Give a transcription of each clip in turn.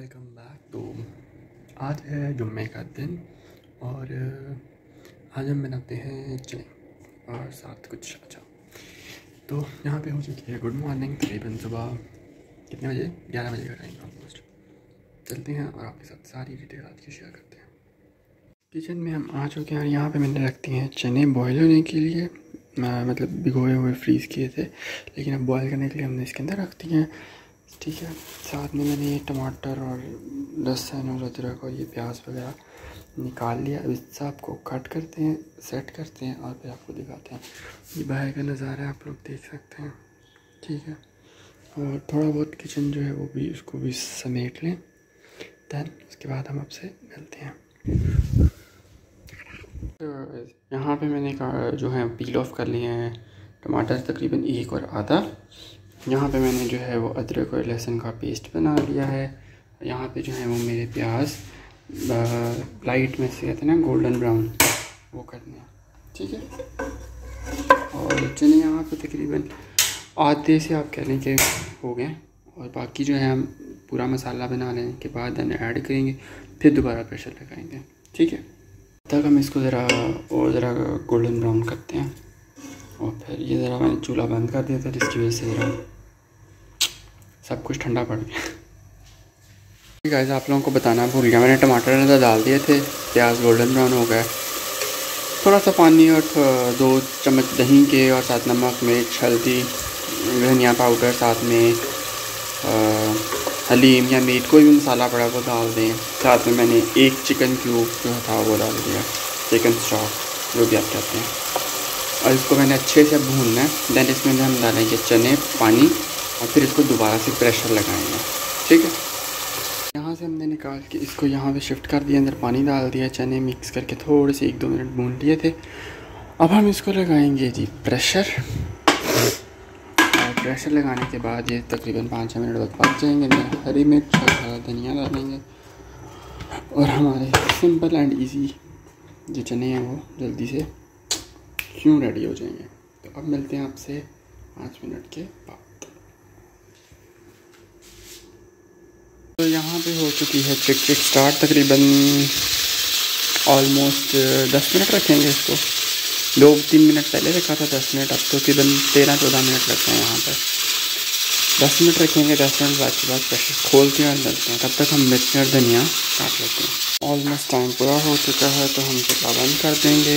Welcome back तो आज है जुम्मे का दिन और आज हम बनाते हैं चने और साथ कुछ अच्छा तो यहाँ पे हो चुकी है गुड मॉर्निंग तकरीबन सुबह कितने बजे? ग्यारह बजे का टाइम ऑलमोस्ट चलते हैं और आपके साथ सारी डिटेल आज की शेयर करते हैं। किचन में हम आ चुके हैं और यहाँ पे मैंने रखती हैं चने बॉयल होने के लिए। मतलब भिगोए हुए फ्रीज़ किए थे, लेकिन अब बॉयल करने के लिए हमने इसके अंदर रख दिए हैं। ठीक है। साथ में मैंने ये टमाटर और लहसुन और अदरक और ये प्याज वगैरह निकाल लिया। अब इस सबको कट करते हैं, सेट करते हैं और फिर आपको दिखाते हैं। ये बाहर का नज़ारा आप लोग देख सकते हैं। ठीक है। और थोड़ा बहुत किचन जो है वो भी उसको भी समेट लें। दैन उसके बाद हम आपसे मिलते हैं। तो यहाँ पे मैंने जो है पील ऑफ़ कर लिए हैं टमाटर तकरीबन एक और आधा। यहाँ पे मैंने जो है वो अदरक और लहसुन का पेस्ट बना लिया है। यहाँ पे जो है वो मेरे प्याज लाइट में से कहते हैं ना गोल्डन ब्राउन वो करने हैं। ठीक है? और चने यहाँ पे तकरीबन आधे से आप कह लें कि हो गए और बाकी जो है हम पूरा मसाला बना लेने के बाद ऐड करेंगे, फिर दोबारा प्रेशर लगाएँगे। ठीक है? तक हम इसको ज़रा और ज़रा गोल्डन ब्राउन करते हैं। और फिर ये ज़रा मैंने चूल्हा बंद कर दिया था, जिसकी वजह से ज़रा सब कुछ ठंडा पड़ गया। गाइस आप लोगों को बताना भूल गया, मैंने टमाटर डाल दिए थे, प्याज गोल्डन ब्राउन हो गया। थोड़ा सा पानी और दो चम्मच दही के और साथ नमक, मिर्च, हल्दी, धनिया पाउडर साथ में हलीम या मीट, कोई भी मसाला पड़ा वो डाल दें। साथ में मैंने एक चिकन क्यूब जो था वो डाल दिया चिकन स्टॉक जो भी आप कहते हैं। और इसको मैंने अच्छे से भूनना है दैन इसमें हम डालेंगे चने, पानी। और फिर इसको दोबारा से प्रेशर लगाएँगे। ठीक है? यहाँ से हमने निकाल के इसको यहाँ पे शिफ्ट कर दिया, अंदर पानी डाल दिया, चने मिक्स करके थोड़े से एक दो मिनट भून लिए थे। अब हम इसको लगाएँगे जी प्रेशर और प्रेशर लगाने के बाद ये तकरीबन पाँच छः मिनट बाद पक जाएँगे। हरी मिर्च और हरा धनिया डालेंगे और हमारे सिंपल एंड इजी जो चने हैं वो जल्दी से क्यों रेडी हो जाएँगे? तो अब मिलते हैं आपसे पाँच मिनट के बाद तो यहाँ पे हो चुकी है चिक चिक स्टार्ट तकरीबन ऑलमोस्ट दस मिनट रखेंगे इसको। दो, तीन मिनट पहले रखा था, दस मिनट अब तो तकरीबन तेरह, चौदह मिनट लगते हैं यहाँ पर। दस मिनट रखेंगे, दस मिनट बाद के बाद प्रेशर खोलते हैं और हैं। तब तक हम मिर्च और धनिया काट लेते हैं। ऑलमोस्ट टाइम पूरा हो चुका है तो हम चुका बंद कर देंगे।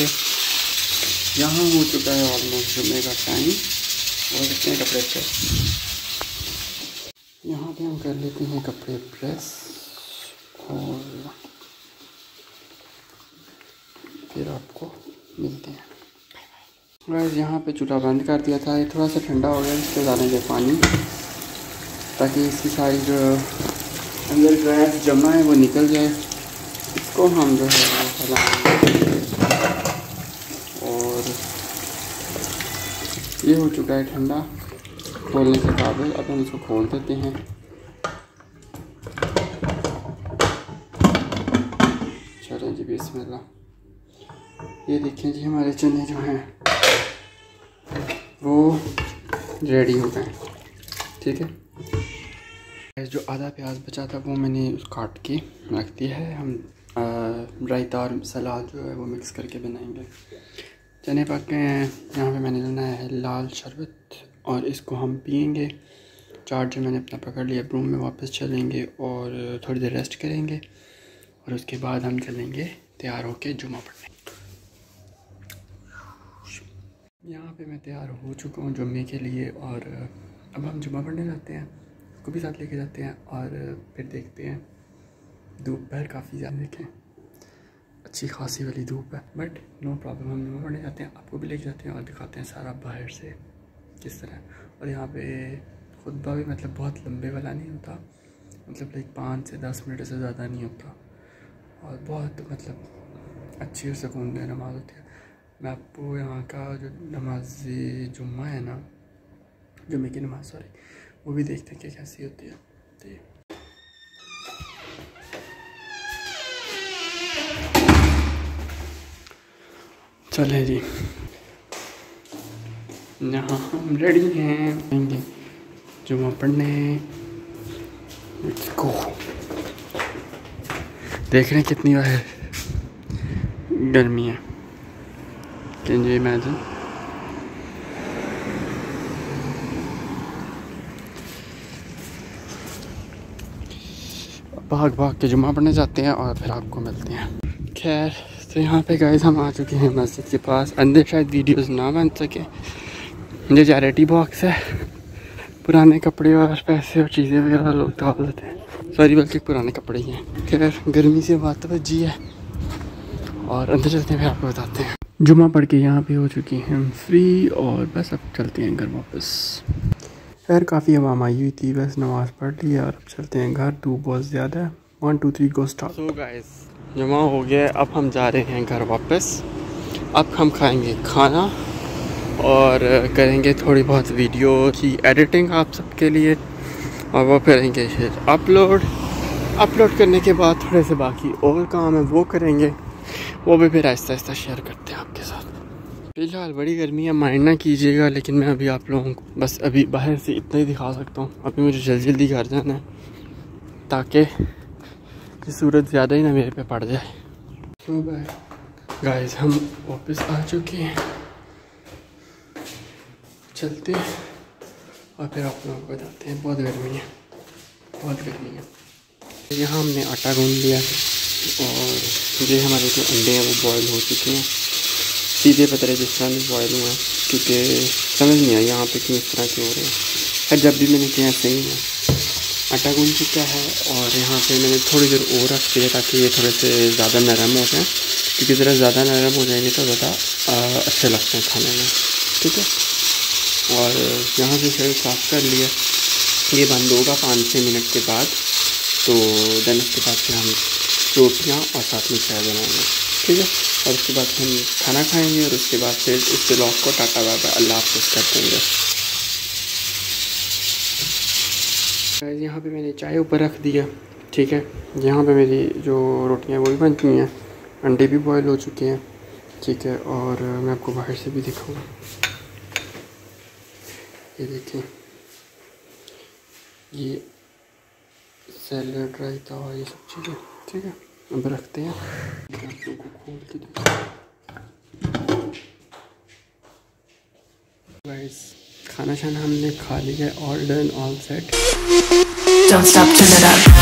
यहाँ हो चुका है ऑलमोस्ट जुम्मे का टाइम और कितने कपड़े थे यहाँ पे हम कर लेते हैं कपड़े प्रेस और फिर आपको मिलते हैं। गैस यहाँ पे चूल्हा बंद कर दिया था। ये थोड़ा सा ठंडा हो गया, इसको डालेंगे पानी, ताकि इसकी सारी जो अंदर गैस जमा है, वो निकल जाए। इसको हम जो है हलाएँगे। और ये हो चुका है ठंडा। खोलने के काबिल अब हम इसको खोल देते हैं। चलें जी, बिस्मिल्लाह। ये देखें जी, हमारे चने जो हैं, वो रेडी हो गए। ठीक है? जो आधा प्याज बचा था, वो मैंने उस काट के रख दिया है। हम रायता और सलाद जो है, वो मिक्स करके बनाएँगे। चने पक हैं। यहाँ पे मैंने लेना है लाल शरबत और इसको हम पियेंगे। चार्जर मैंने अपना पकड़ लिया, रूम में वापस चलेंगे और थोड़ी देर रेस्ट करेंगे और उसके बाद हम चलेंगे तैयार होके जुमा पढ़ने यहाँ पे मैं तैयार हो चुका हूँ जुम्मे के लिए और अब हम जुमा पढ़ने जाते हैं। उसको भी साथ लेके जाते हैं और फिर देखते हैं। दोपहर काफ़ी ज़्यादा देखें अच्छी खासी वाली धूप है। बट नो प्रॉब्लम हम जुमा पढ़ने जाते हैं। आपको भी लेके जाते हैं और दिखाते हैं सारा बाहर से किस तरह। और यहाँ पे खुतबा भी मतलब बहुत लंबे वाला नहीं होता। मतलब लाइक पाँच से दस मिनट से ज़्यादा नहीं होता। और बहुत मतलब अच्छी और सुकून दे नमाज़ होती है। मैं आपको यहाँ का जो नमाज़ जुम्मा है ना, जुम्मे की नमाज़ सॉरी वो भी देखते हैं कि कैसी होती है। तो चले जी। यहाँ हम रेडी हैं। जुमा पढ़ने। को देख रहे हैं कितनी है। गर्मी है। कैन यू इमेजिन भाग भाग के जुमा पढ़ने जाते हैं और फिर आपको मिलते हैं। खैर तो यहाँ पे गाइज़ हम आ चुके हैं मस्जिद के पास। अंदर शायद वीडियोस ना बन सके। ये चैरिटी बॉक्स है। पुराने कपड़े और पैसे और चीज़ें वगैरह लोग डाल देते हैं। सॉरी बल्कि पुराने कपड़े ही हैं। खैर, गर्मी से बात बची है। और अंदर चलते हैं, फिर आपको बताते हैं। जुमा पढ़ के यहाँ पे हो चुकी हैं फ्री और बस अब चलते हैं घर वापस। खैर, काफ़ी हवाम आई हुई थी, बस नमाज़ पढ़ ली और अब चलते हैं घर। धूप बहुत ज़्यादा है। वन टू थ्री को स्टार्ट सो गाइस जमा हो गया, अब हम जा रहे हैं घर वापस। अब हम खाएँगे खाना और करेंगे थोड़ी बहुत वीडियो की एडिटिंग आप सबके लिए और वो करेंगे फिर अपलोड अपलोड करने के बाद थोड़े से बाकी और काम है, वो करेंगे। वो भी फिर आहिस्ता आहिस्ता शेयर करते हैं आपके साथ। फ़िलहाल बड़ी गर्मी है माइंड ना कीजिएगा, लेकिन मैं अभी आप लोगों को बस अभी बाहर से इतना ही दिखा सकता हूँ। अभी मुझे जल्दी जल्दी घर जाना है, ताकि कि सूरज ज़्यादा ही ना मेरे पे पड़ जाए। तो गाइस हम वापस आ चुके हैं। चलते हैं और फिर आप लोगों को जाते हैं। बहुत गर्मी है, बहुत गर्मी है। यहाँ हमने आटा गूंद लिया है और ये हमारे जो अंडे हैं वो बॉयल हो चुके हैं। सीधे पतरे जिस तरह भी बॉयल हुए हैं, क्योंकि समझ नहीं आया यहाँ पे क्यों इस तरह के हो रहे हैं। जब भी मैंने किया, सही है। आटा गूंद चुका है और यहाँ पे मैंने थोड़ी देर और रख दिया ताकि ये थोड़े से ज़्यादा नरम हो जाए, क्योंकि ज़रा ज़्यादा नरम हो जाएँगे तो ज़्यादा अच्छे लगते हैं खाने में। ठीक है? और यहाँ से फिर साफ़ कर लिया। ये बंद होगा पाँच छः मिनट के बाद तो देन उसके बाद फिर हम रोटियाँ और साथ में चाय बनाएँगे। ठीक है? और उसके बाद हम खाना खाएँगे और उसके बाद फिर इस ब्लॉग को टाटा बाबा अल्लाह हाफ़ कर देंगे। यहाँ पे मैंने चाय ऊपर रख दिया, ठीक है? यहाँ पे मेरी जो रोटियाँ वो भी बन चुकी हैं। अंडे भी बॉयल हो चुके हैं, ठीक है? और मैं आपको बाहर से भी दिखाऊँ ये देखिए। ये सैलड रायता और ये सब चीज़ें, ठीक है? अब रखते हैं। आप खोल के खाना शाना हमने खा लिया all done all set Don't stop, turn it up